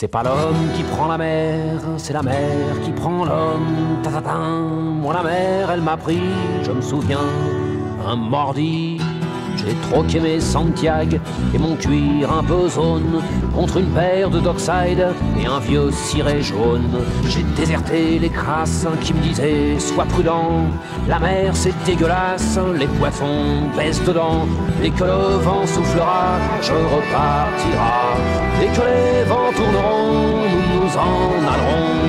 C'est pas l'homme qui prend la mer, c'est la mer qui prend l'homme. Ta-ta-ta. Moi la mer, elle m'a pris, je me souviens, un mordi. J'ai troqué mes Santiago et mon cuir un peu zone contre une paire de Dockside et un vieux ciré jaune. J'ai déserté les crasses qui me disaient sois prudent, la mer c'est dégueulasse, les poissons baissent dedans, et que le vent soufflera, je repartira, et que les vents tourneront, nous nous en allerons.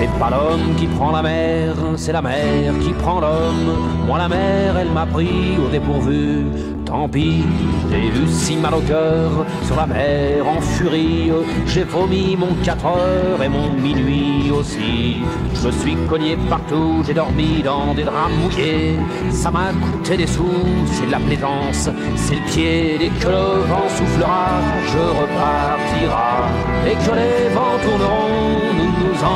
C'est pas l'homme qui prend la mer, c'est la mer qui prend l'homme. Moi la mer, elle m'a pris au dépourvu. Tant pis, j'ai eu si mal au cœur sur la mer en furie. J'ai vomi mon 4 heures et mon minuit aussi. Je me suis cogné partout, j'ai dormi dans des draps mouillés. Ça m'a coûté des sous, c'est de la plaisance, c'est le pied. Dès que le vent soufflera, je repartira. Et que les vents tourneront, C'est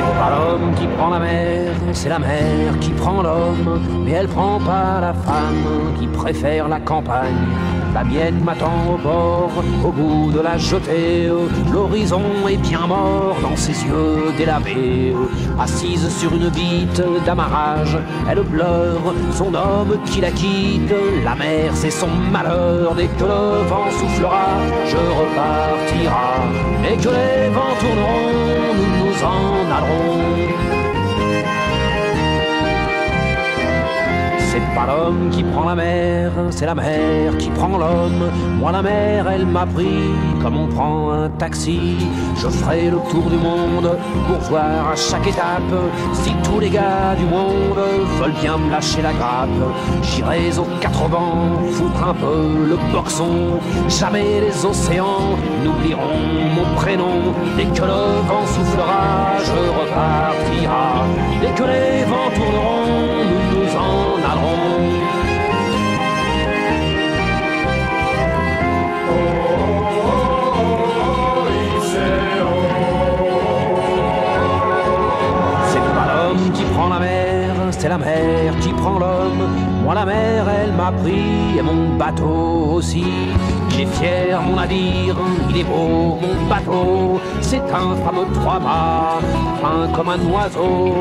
pas l'homme qui prend la mer, c'est la mer qui prend l'homme, mais elle prend pas la femme qui préfère la campagne. La mienne m'attend au bord, au bout de la jetée. L'horizon est bien mort dans ses yeux délavés. Assise sur une bite d'amarrage, elle pleure son homme qui la quitte. La mer, c'est son malheur. Dès que le vent soufflera, je repartira. Dès que les vents tourneront, nous nous en allerons. L'homme qui prend la mer, c'est la mer qui prend l'homme. Moi la mer, elle m'a pris comme on prend un taxi. Je ferai le tour du monde pour voir à chaque étape si tous les gars du monde veulent bien me lâcher la grappe. J'irai aux quatre vents foutre un peu le boxon. Jamais les océans n'oublieront mon prénom. Dès que le vent soufflera, c'est la mer qui prend l'homme. Moi la mer, elle m'a pris et mon bateau aussi. Il est fier mon navire, il est beau mon bateau. C'est un fameux trois-mâts, fin comme un oiseau.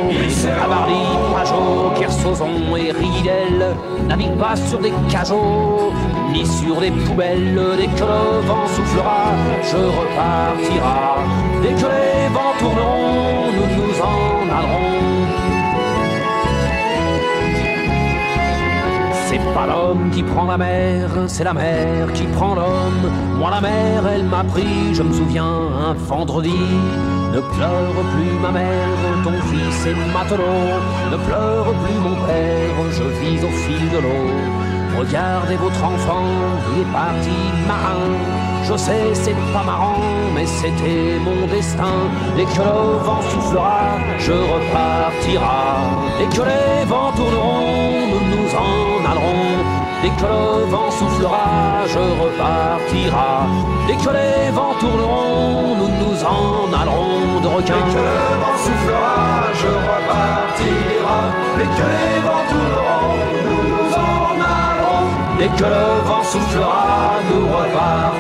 Tabarly, Pajot, Kersozon et Ridel navigue pas sur des cajots ni sur des poubelles. Dès que le vent soufflera, je repartira. Dès que les vents tourneront, nous nous en allerons. Qui prend la mer, c'est la mer qui prend l'homme. Moi la mer, elle m'a pris, je me souviens, un vendredi. Ne pleure plus ma mère, ton fils est matelot. Ne pleure plus mon père, je vis au fil de l'eau. Regardez votre enfant, il est parti marin. Je sais, c'est pas marrant, mais c'était mon destin. Dès que le vent soufflera, je repartira. Dès que les vents tourneront, Dès que le vent soufflera, je repartira. Dès que les vents tourneront, nous nous en allerons de requin. Dès que le vent soufflera, je repartira. Dès que les vents tourneront, nous nous en allerons. Dès que le vent soufflera, nous repartirons.